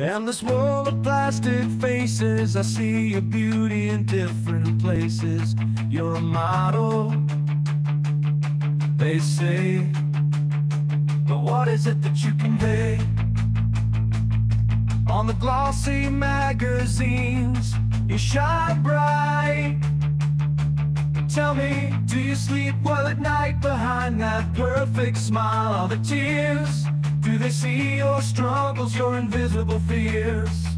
And world of plastic faces, I see your beauty in different places. You're a model, they say. But what is it that you convey? On the glossy magazines, you shine bright. Tell me, do you sleep well at night behind that perfect smile? All the tears, do they see your struggles, your invisible fears?